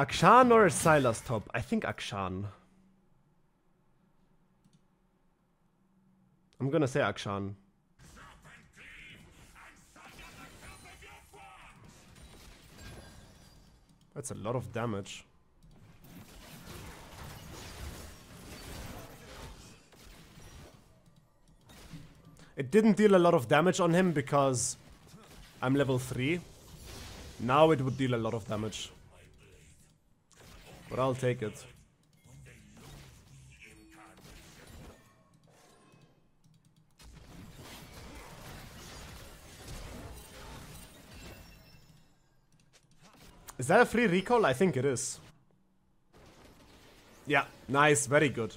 Akshan or Sylas top? I think Akshan. I'm gonna say Akshan. That's a lot of damage. It didn't deal a lot of damage on him because I'm level 3. Now it would deal a lot of damage. But I'll take it. Is that a free recall? I think it is. Yeah, nice, very good.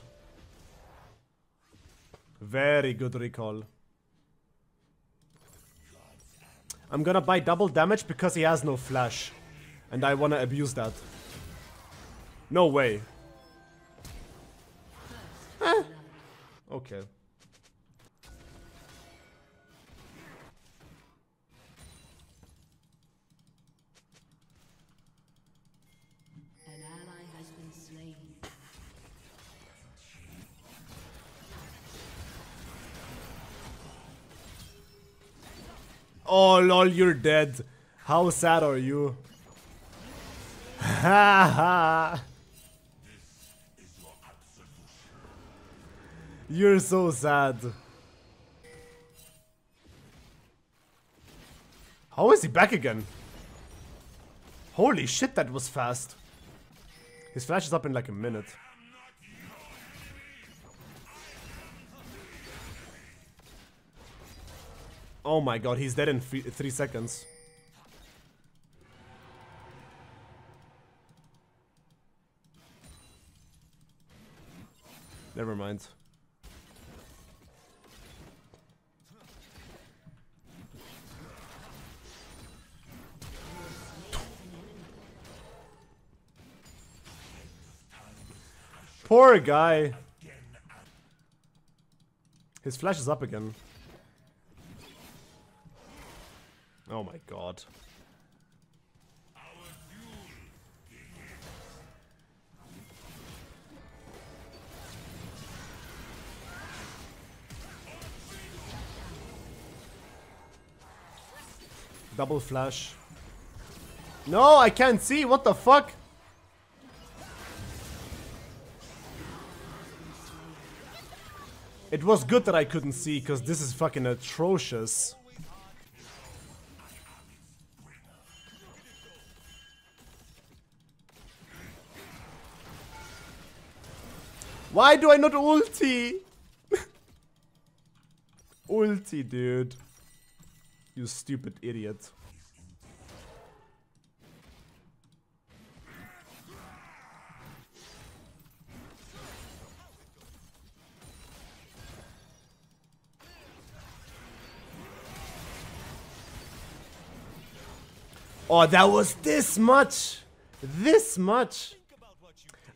Very good recall. I'm gonna buy double damage because he has no flash. And I wanna abuse that. No way. Eh. Okay. An ally has. Oh lol, you're dead. How sad are you? Ha ha. You're so sad. How is he back again? Holy shit, that was fast. His flash is up in like a minute. Oh my god, he's dead in three, three seconds. Never mind. Poor guy. His flash is up again. Oh my god. Double flash. No, I can't see. What the fuck? It was good that I couldn't see, because this is fucking atrocious. Why do I not ulti? ulti, dude. You stupid idiot. Oh, that was this much! This much!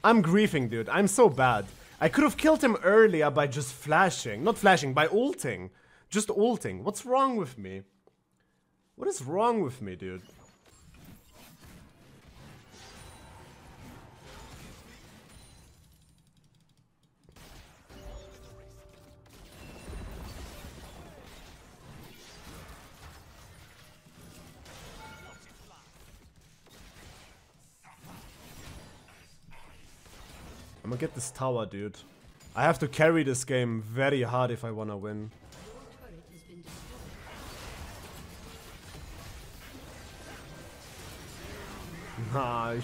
I'm griefing, dude. I'm so bad. I could have killed him earlier by just flashing. Not flashing, by ulting. Just ulting. What's wrong with me? What is wrong with me, dude? I'm gonna get this tower, dude. I have to carry this game very hard if I wanna win. Nice.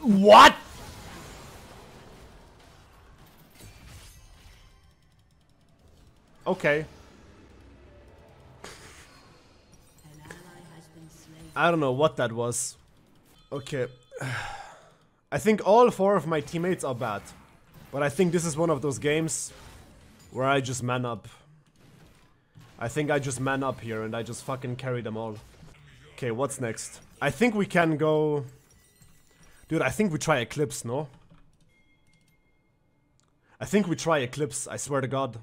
What? Okay. I don't know what that was. Okay. I think all four of my teammates are bad. But I think this is one of those games where I just man up. I think I just man up here and I just fucking carry them all. Okay, what's next? I think we can go... Dude, I think we try Eclipse, no? I think we try Eclipse, I swear to god.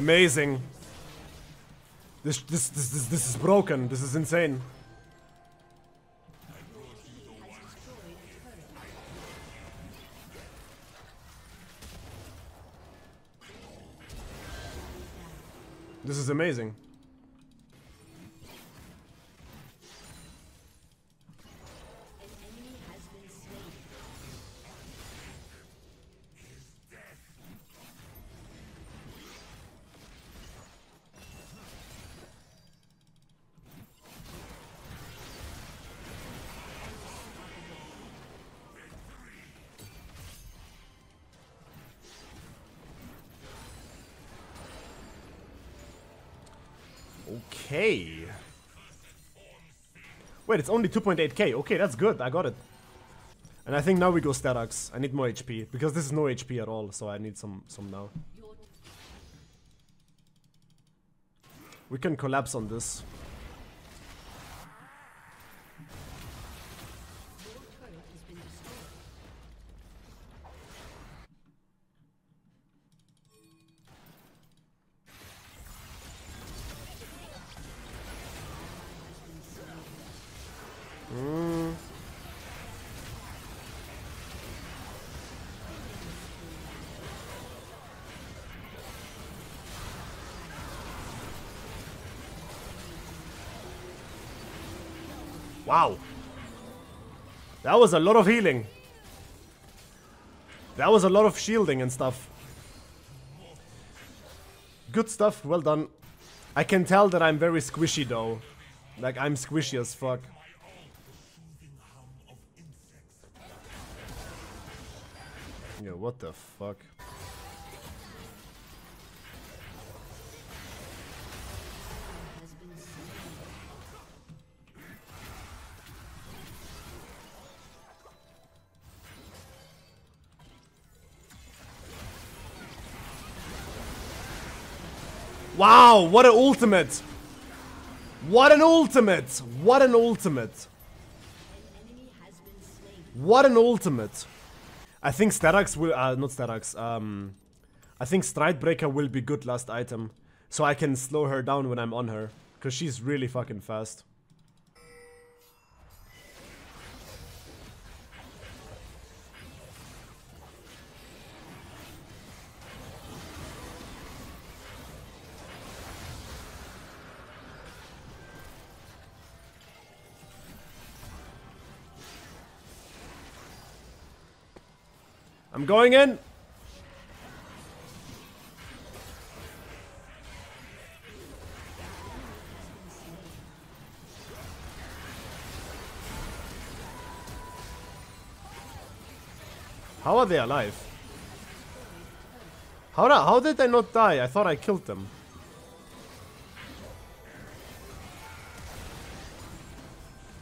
Amazing. This, this, this, this, this is broken. This is insane. This is amazing. Okay. Wait, it's only 2.8k. Okay, that's good. I got it. And I think now we go Sterak's. I need more HP. Because this is no HP at all, so I need some, some now. We can collapse on this. Wow. That was a lot of healing. That was a lot of shielding and stuff. Good stuff, well done. I can tell that I'm very squishy though. Like, I'm squishy as fuck. Yo, what the fuck? Wow, what an ultimate! What an ultimate! What an ultimate! What an ultimate! I think Sterak's will, uh, not Sterak's, um, I think Stridebreaker will be good last item. So I can slow her down when I'm on her. Because she's really fucking fast. I'm going in. How are they alive? How, how did they not die? I thought I killed them.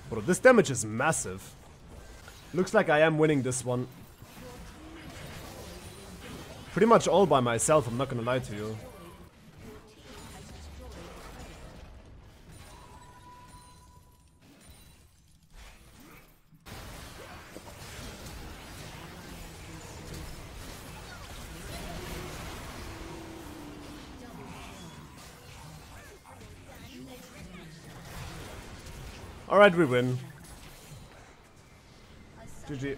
Bro, this damage is massive. Looks like I am winning this one. Pretty much all by myself, I'm not gonna lie to you. Alright, we win. GG.